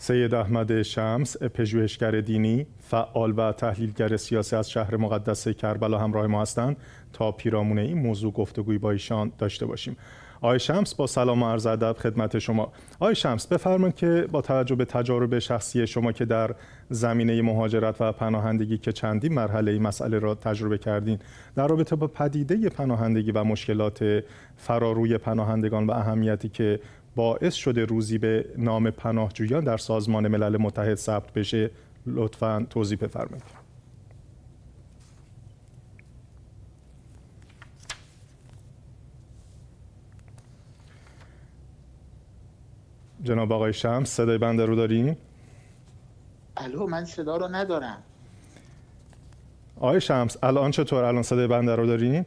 سید احمد شمس پژوهشگر دینی فعال و تحلیلگر سیاسی از شهر مقدس کربلا همراه ما هستند. تا پیرامون این موضوع گفتگوی با ایشان داشته باشیم. آقای شمس با سلام و عرض ادب خدمت شما. آقای شمس بفرمایید که با توجه به تجارب شخصی شما که در زمینه مهاجرت و پناهندگی که چندین مرحله این مسئله را تجربه کردین در رابطه با پدیده پناهندگی و مشکلات فراروی پناهندگان و اهمیتی که باعث شده روزی به نام پناهجویان در سازمان ملل متحد ثبت بشه لطفا توضیح بفرمایید جناب آقای شمس صدای بنده رو داریم؟ الو من صدا رو ندارم آقای شمس الان چطور الان صدای بنده رو داریم؟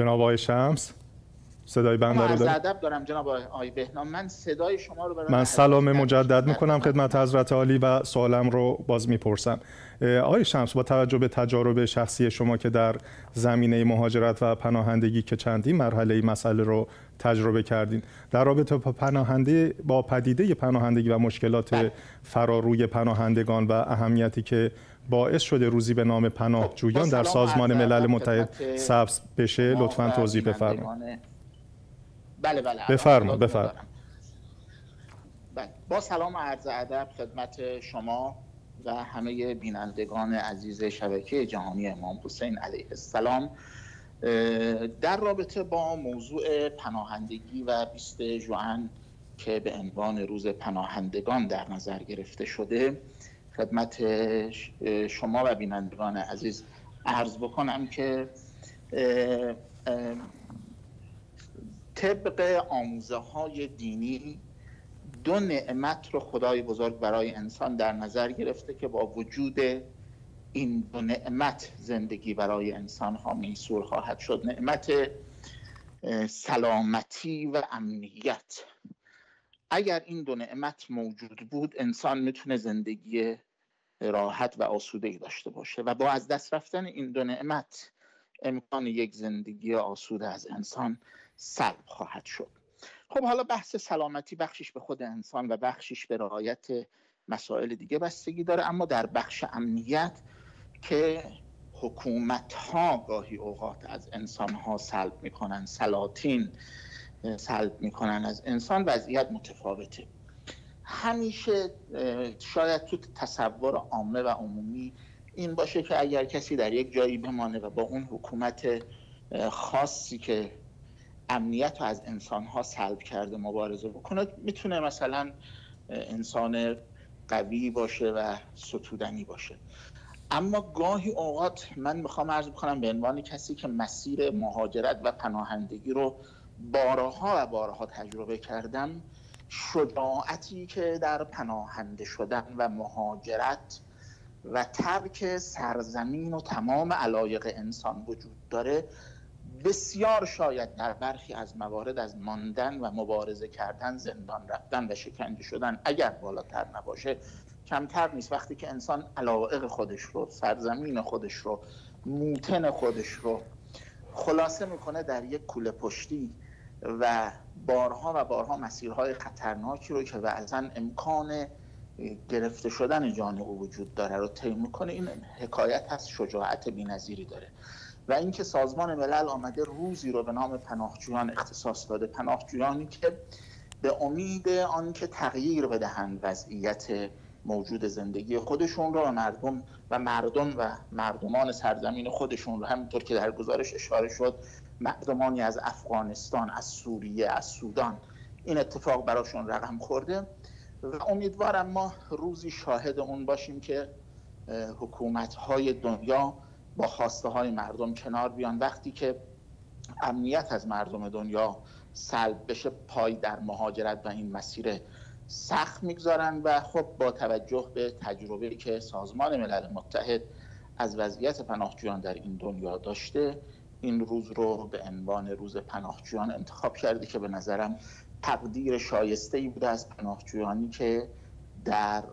جناب آقای شمس صدای بنده رو دارم ادب دارم جناب آقای بهنام. من صدای شما رو برای من سلام مجدد می‌کنم خدمت حضرت عالی و سوالم رو باز می‌پرسم. آقای شمس با توجه به تجارب شخصی شما که در زمینه مهاجرت و پناهندگی که چندین مرحله مسئله رو تجربه کردین در رابطه با پناهنده با پدیده پناهندگی و مشکلات بله. فراروی پناهندگان و اهمیتی که باعث شده روزی به نام پناهجویان در سازمان ملل متحد ثبت بشه لطفا توضیح بفرمایید. بله بله بفرمایید بفرمایید. بله با سلام و عرض ادب خدمت شما و همه بینندگان عزیز شبکه جهانی امام حسین علیه السلام. در رابطه با موضوع پناهندگی و 20 جوان که به عنوان روز پناهندگان در نظر گرفته شده خدمت شما و بینندگان عزیز. عرض بکنم که طبق آموزه های دینی دو نعمت رو خدای بزرگ برای انسان در نظر گرفته که با وجود این دو نعمت زندگی برای انسان ها میسور خواهد شد. نعمت سلامتی و امنیت. اگر این دو نعمت موجود بود انسان می‌تونه زندگی راحت و آسوده ای داشته باشه و با از دست رفتن این دو نعمت امکان یک زندگی آسوده از انسان سلب خواهد شد. خب حالا بحث سلامتی بخشش به خود انسان و بخشش به رعایت مسائل دیگه بستگی داره اما در بخش امنیت که حکومت ها گاهی اوقات از انسان ها سلب می‌کنن سلاطین سلب می‌کنن از انسان وضعیت متفاوته. همیشه شاید تو تصور عامه و عمومی این باشه که اگر کسی در یک جایی بمانه و با اون حکومت خاصی که امنیت رو از انسان ها سلب کرده مبارزه بکنه می‌تونه مثلا انسان قوی باشه و ستودنی باشه. اما گاهی اوقات من می‌خوام عرض بکنم به عنوان کسی که مسیر مهاجرت و پناهندگی رو بارها و بارها تجربه کردم شجاعتی که در پناهنده شدن و مهاجرت و ترک سرزمین و تمام علایق انسان وجود داره بسیار شاید در برخی از موارد از ماندن و مبارزه کردن زندان رفتن و شکنجه شدن اگر بالاتر نباشه کمتر نیست. وقتی که انسان علایق خودش رو سرزمین خودش رو موتن خودش رو خلاصه می‌کنه در یک کوله پشتی و بارها و بارها مسیرهای خطرناکی رو که بعضا امکان گرفته شدن جان او وجود داره رو طی می‌کنه این حکایت از شجاعت بی‌نظیری داره. و اینکه سازمان ملل آمده روزی رو به نام پناهجویان اختصاص داده. پناهجویانی که به امید آنکه تغییر بدهند وضعیت موجود زندگی خودشون و مردم و مردم و مردمان سرزمین خودشون رو. همینطور که در گزارش اشاره شد مردمانی از افغانستان از سوریه از سودان. این اتفاق براشون رقم خورده. و امیدوارم ما روزی شاهد اون باشیم که حکومت های دنیا با خواسته های مردم کنار بیان. وقتی که امنیت از مردم دنیا سلب بشه پای در مهاجرت و این مسیر سخت می‌گذارن و خب با توجه به تجربه که سازمان ملل متحد از وضعیت پناهجویان در این دنیا داشته این روز رو به عنوان روز پناهجویان انتخاب کرده که به نظرم تقدیر شایسته ای بوده از پناهجویانی که در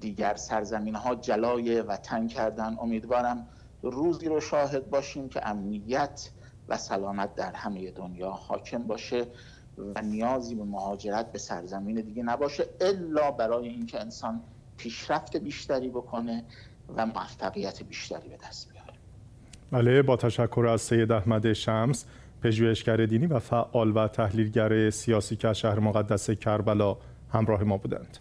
دیگر سرزمین ها جلای وطن کردن. امیدوارم روزی رو شاهد باشیم که امنیت و سلامت در همه دنیا حاکم باشه. و نیازی به مهاجرت به سرزمین دیگه نباشه الا برای اینکه انسان پیشرفت بیشتری بکنه و موفقیت بیشتری به دست بیاره. بله با تشکر از سید احمد شمس پژوهشگر دینی و فعال و تحلیلگر سیاسی که شهر مقدس کربلا همراه ما بودند.